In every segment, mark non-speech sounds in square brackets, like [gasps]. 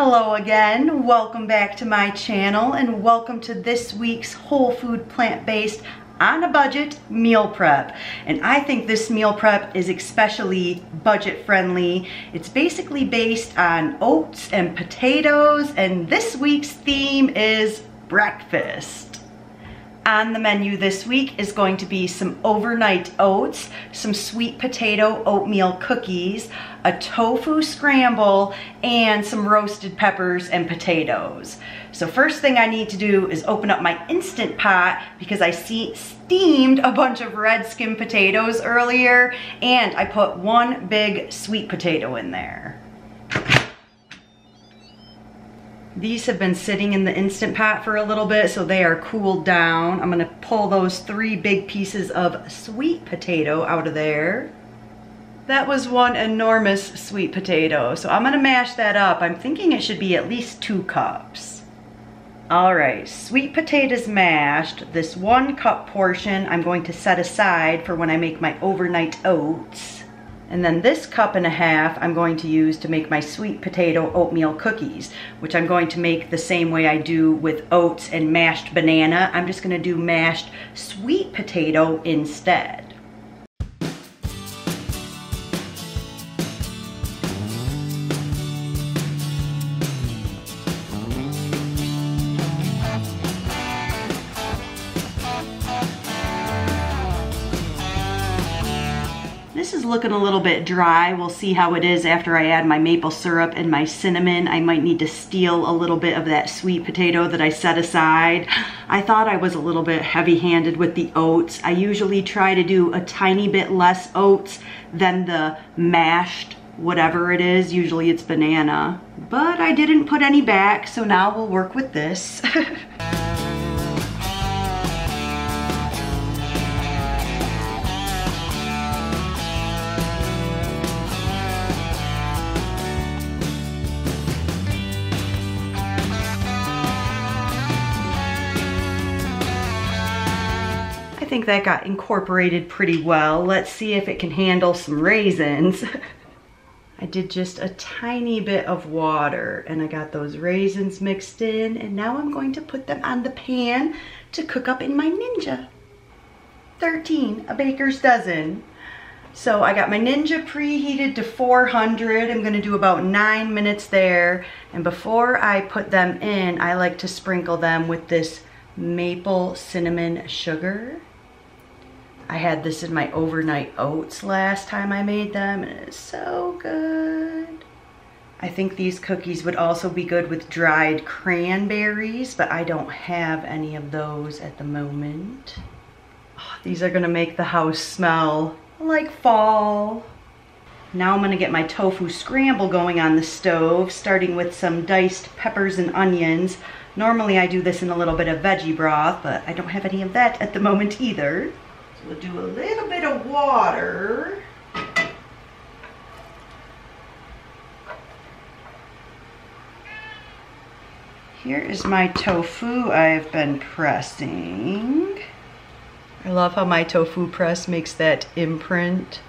Hello again, welcome back to my channel and welcome to this week's whole food plant-based on a budget meal prep. And I think this meal prep is especially budget friendly. It's basically based on oats and potatoes and this week's theme is breakfast. On the menu this week is going to be some overnight oats, some sweet potato oatmeal cookies, a tofu scramble, and some roasted peppers and potatoes. So first thing I need to do is open up my Instant Pot because I see steamed a bunch of red skin potatoes earlier and I put one big sweet potato in there. These have been sitting in the Instant Pot for a little bit, so they are cooled down. I'm gonna pull those three big pieces of sweet potato out of there. That was one enormous sweet potato, so I'm gonna mash that up. I'm thinking it should be at least two cups. All right, sweet potatoes mashed. This one cup portion I'm going to set aside for when I make my overnight oats. And then this cup and a half I'm going to use to make my sweet potato oatmeal cookies, which I'm going to make the same way I do with oats and mashed banana. I'm just gonna do mashed sweet potato instead. Looking a little bit dry. We'll see how it is after I add my maple syrup and my cinnamon. I might need to steal a little bit of that sweet potato that I set aside. [sighs] I thought I was a little bit heavy-handed with the oats. I usually try to do a tiny bit less oats than the mashed whatever it is. Usually it's banana. But I didn't put any back, so now we'll work with this. [laughs] think that got incorporated pretty well. Let's see if it can handle some raisins. [laughs] I did just a tiny bit of water and I got those raisins mixed in and now I'm going to put them on the pan to cook up in my Ninja. 13, a baker's dozen. So I got my Ninja preheated to 400. I'm gonna do about nine minutes there. And before I put them in, I like to sprinkle them with this maple cinnamon sugar. I had this in my overnight oats last time I made them and it's so good. I think these cookies would also be good with dried cranberries, but I don't have any of those at the moment. Oh, these are gonna make the house smell like fall. Now I'm gonna get my tofu scramble going on the stove, starting with some diced peppers and onions. Normally I do this in a little bit of veggie broth, but I don't have any of that at the moment either. So we'll do a little bit of water. Here is my tofu I've been pressing. I love how my tofu press makes that imprint.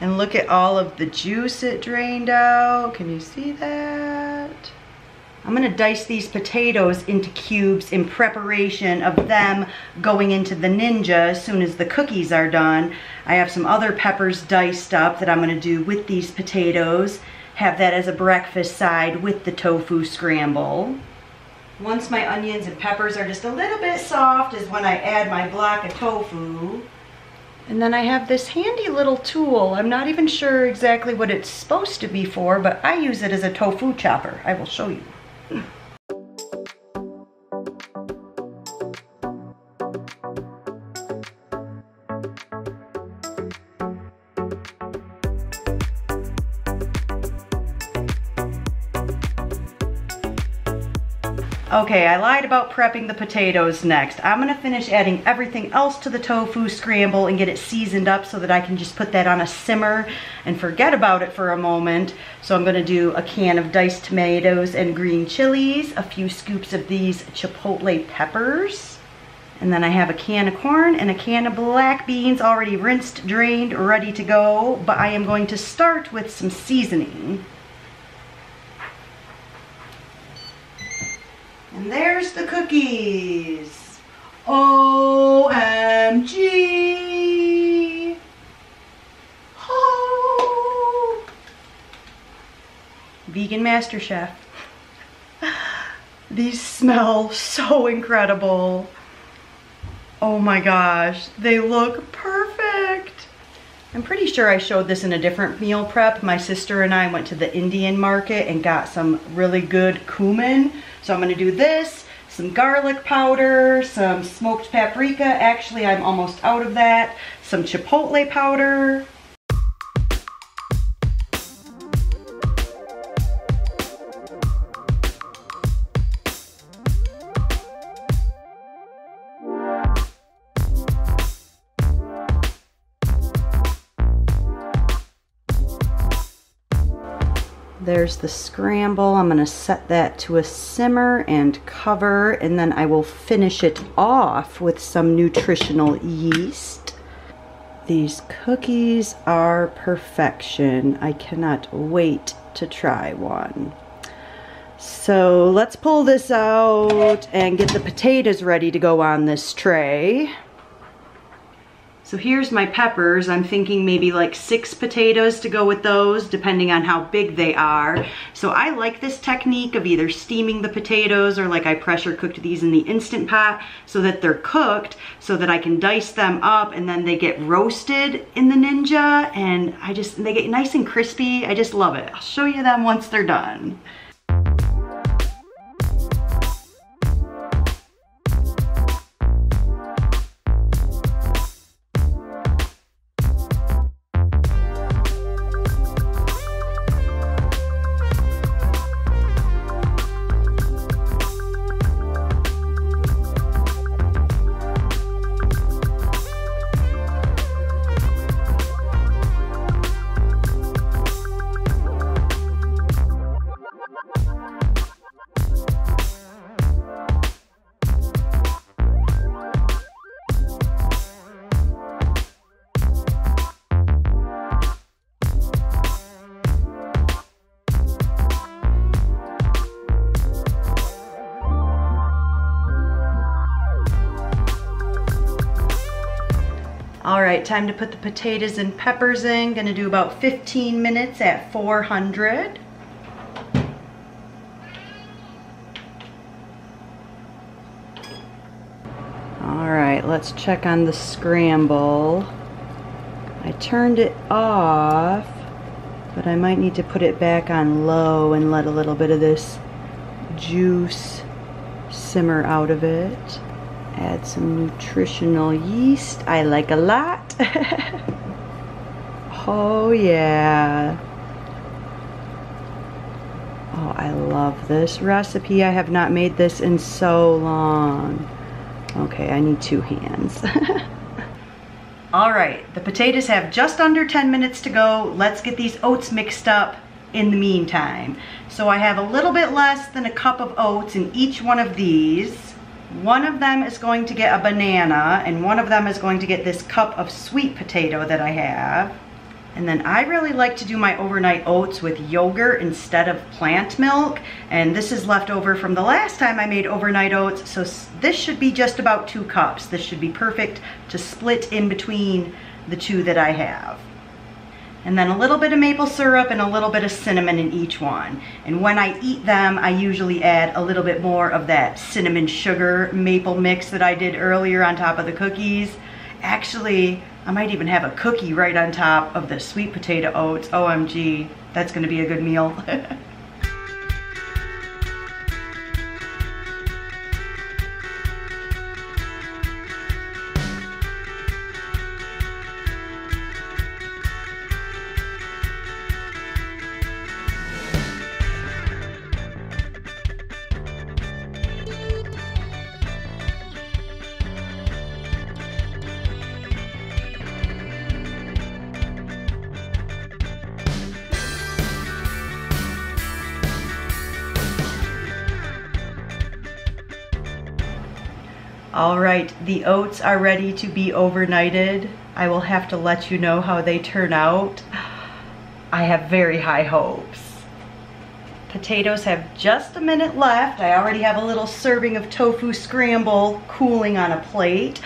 And look at all of the juice it drained out. Can you see that? I'm gonna dice these potatoes into cubes in preparation of them going into the Ninja as soon as the cookies are done. I have some other peppers diced up that I'm gonna do with these potatoes. Have that as a breakfast side with the tofu scramble. Once my onions and peppers are just a little bit soft is when I add my block of tofu. And then I have this handy little tool. I'm not even sure exactly what it's supposed to be for, but I use it as a tofu chopper. I will show you. Yeah. [laughs] Okay, I lied about prepping the potatoes next. I'm gonna finish adding everything else to the tofu scramble and get it seasoned up so that I can just put that on a simmer and forget about it for a moment. So I'm gonna do a can of diced tomatoes and green chilies, a few scoops of these chipotle peppers, and then I have a can of corn and a can of black beans already rinsed, drained, ready to go. But I am going to start with some seasoning. And there's the cookies. OMG. Oh. Vegan Master Chef. These smell so incredible. Oh my gosh, they look perfect. I'm pretty sure I showed this in a different meal prep. My sister and I went to the Indian market and got some really good cumin. So I'm gonna do this, some garlic powder, some smoked paprika. Actually, I'm almost out of that. Some chipotle powder, There's the scramble. I'm gonna set that to a simmer and cover, and then I will finish it off with some nutritional yeast. These cookies are perfection. I cannot wait to try one. So let's pull this out and get the potatoes ready to go on this tray. So here's my peppers. I'm thinking maybe like six potatoes to go with those, depending on how big they are. So I like this technique of either steaming the potatoes or like I pressure cooked these in the Instant Pot so that they're cooked so that I can dice them up and then they get roasted in the Ninja and I just, they get nice and crispy. I just love it. I'll show you them once they're done. Right, time to put the potatoes and peppers in. Gonna do about 15 minutes at 400. All right, let's check on the scramble. I turned it off, but I might need to put it back on low and let a little bit of this juice simmer out of it. Add some nutritional yeast. I like a lot. [laughs] oh yeah. Oh, I love this recipe. I have not made this in so long. Okay, I need two hands. [laughs] All right, the potatoes have just under 10 minutes to go. Let's get these oats mixed up in the meantime. So I have a little bit less than a cup of oats in each one of these. One of them is going to get a banana and one of them is going to get this cup of sweet potato that I have. And then I really like to do my overnight oats with yogurt instead of plant milk. And this is left over from the last time I made overnight oats. So this should be just about two cups. This should be perfect to split in between the two that I have and then a little bit of maple syrup and a little bit of cinnamon in each one. And when I eat them, I usually add a little bit more of that cinnamon sugar maple mix that I did earlier on top of the cookies. Actually, I might even have a cookie right on top of the sweet potato oats. OMG, that's gonna be a good meal. [laughs] right, the oats are ready to be overnighted. I will have to let you know how they turn out. [sighs] I have very high hopes. Potatoes have just a minute left. I already have a little serving of tofu scramble cooling on a plate.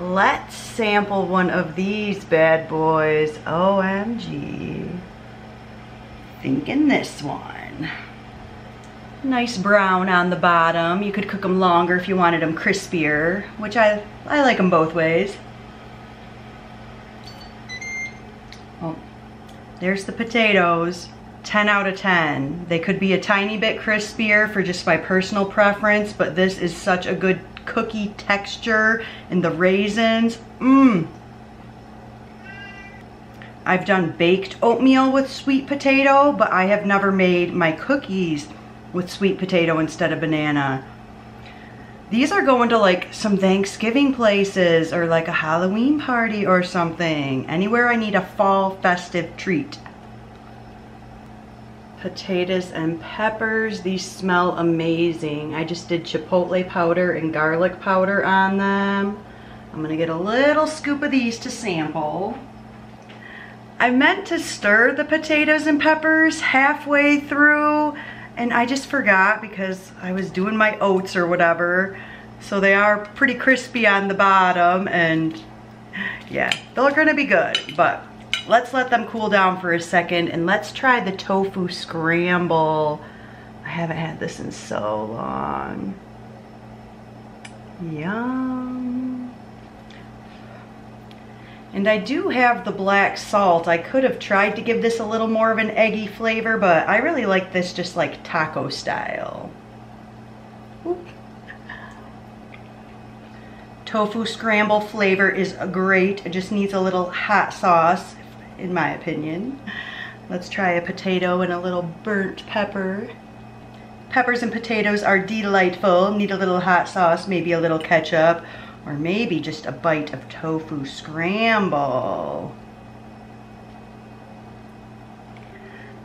Let's sample one of these bad boys. OMG. Thinking this one. Nice brown on the bottom. You could cook them longer if you wanted them crispier, which I, I like them both ways. Oh, there's the potatoes. 10 out of 10. They could be a tiny bit crispier for just my personal preference, but this is such a good cookie texture and the raisins. Mmm. I've done baked oatmeal with sweet potato, but I have never made my cookies with sweet potato instead of banana. These are going to like some Thanksgiving places or like a Halloween party or something. Anywhere I need a fall festive treat potatoes and peppers. These smell amazing. I just did chipotle powder and garlic powder on them. I'm gonna get a little scoop of these to sample. I meant to stir the potatoes and peppers halfway through and I just forgot because I was doing my oats or whatever. So they are pretty crispy on the bottom and yeah, they're gonna be good, but let's let them cool down for a second and let's try the tofu scramble. I haven't had this in so long. Yum. And I do have the black salt. I could have tried to give this a little more of an eggy flavor, but I really like this just like taco style. Tofu scramble flavor is great. It just needs a little hot sauce in my opinion. Let's try a potato and a little burnt pepper. Peppers and potatoes are delightful. Need a little hot sauce, maybe a little ketchup, or maybe just a bite of tofu scramble.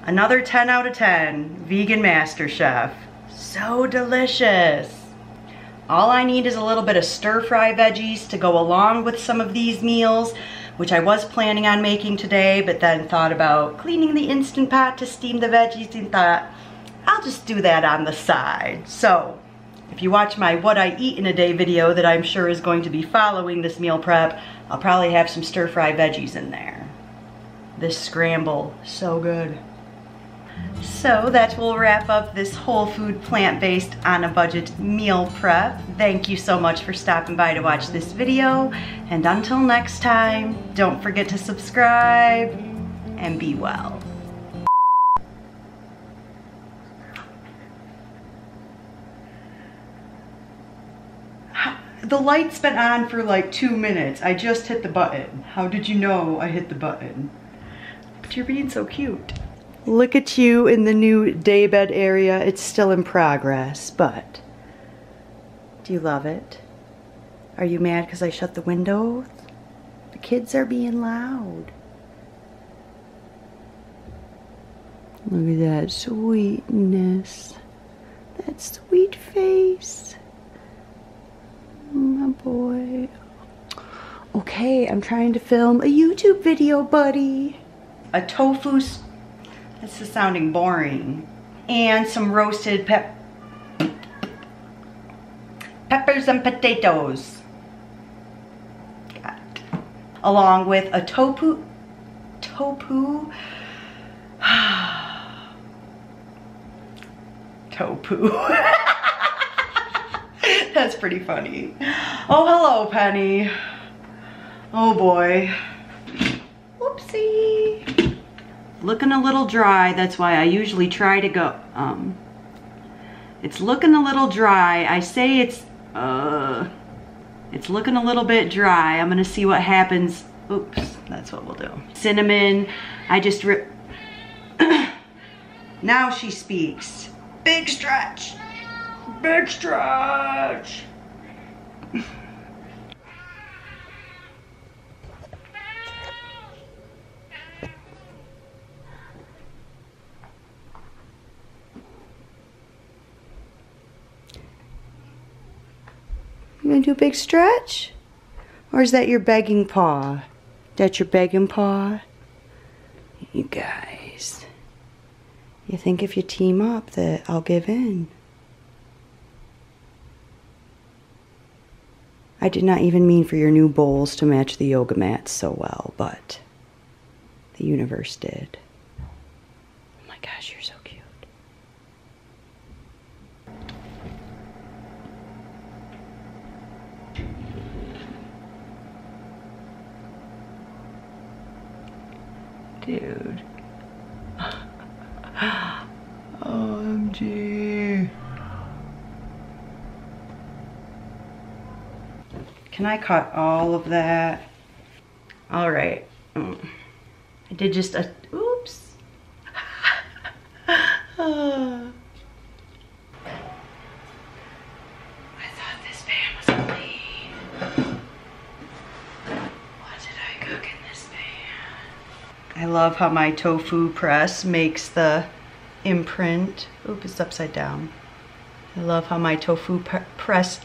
Another 10 out of 10, Vegan Master Chef. So delicious. All I need is a little bit of stir fry veggies to go along with some of these meals which I was planning on making today, but then thought about cleaning the Instant Pot to steam the veggies and thought, I'll just do that on the side. So, if you watch my what I eat in a day video that I'm sure is going to be following this meal prep, I'll probably have some stir fry veggies in there. This scramble, so good. So that will wrap up this whole food plant-based on a budget meal prep. Thank you so much for stopping by to watch this video. And until next time, don't forget to subscribe and be well. The light's been on for like two minutes. I just hit the button. How did you know I hit the button? But you're being so cute. Look at you in the new daybed area. It's still in progress, but do you love it? Are you mad because I shut the windows? The kids are being loud. Look at that sweetness. That sweet face. My boy. Okay, I'm trying to film a YouTube video, buddy. A tofu this is sounding boring. And some roasted pep peppers and potatoes. Along with a tofu, tofu, [sighs] tofu. [laughs] [laughs] That's pretty funny. Oh, hello, Penny. Oh boy. Whoopsie looking a little dry. That's why I usually try to go, um, it's looking a little dry. I say it's, uh, it's looking a little bit dry. I'm gonna see what happens. Oops, that's what we'll do. Cinnamon, I just rip. [clears throat] now she speaks. Big stretch, big stretch. You gonna do a big stretch? Or is that your begging paw? That's your begging paw? You guys. You think if you team up that I'll give in? I did not even mean for your new bowls to match the yoga mats so well, but the universe did. Oh my gosh, you're so cute. Dude. [gasps] Oh, OMG. Can I cut all of that? All right. I did just a, oops. I thought this pan was clean. What did I cook in this pan? I love how my tofu press makes the imprint. Oop, it's upside down. I love how my tofu press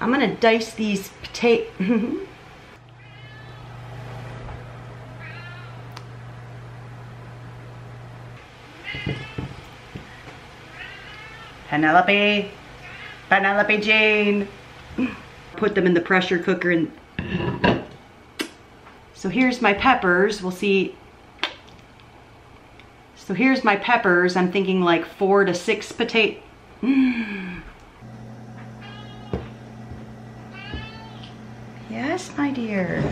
I'm gonna dice these potato. [laughs] Penelope, Penelope Jane. Put them in the pressure cooker and so here's my peppers. We'll see. So here's my peppers. I'm thinking like four to six potato. [sighs] Mm. Yes, my dear.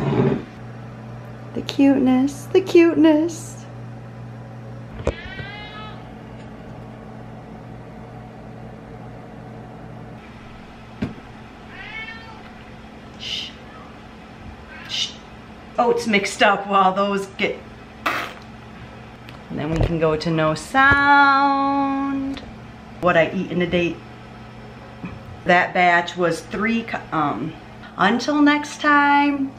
The cuteness, the cuteness. Shh. Shh. It's mixed up while those get... And then we can go to no sound. What I eat in a day. That batch was three, um, until next time,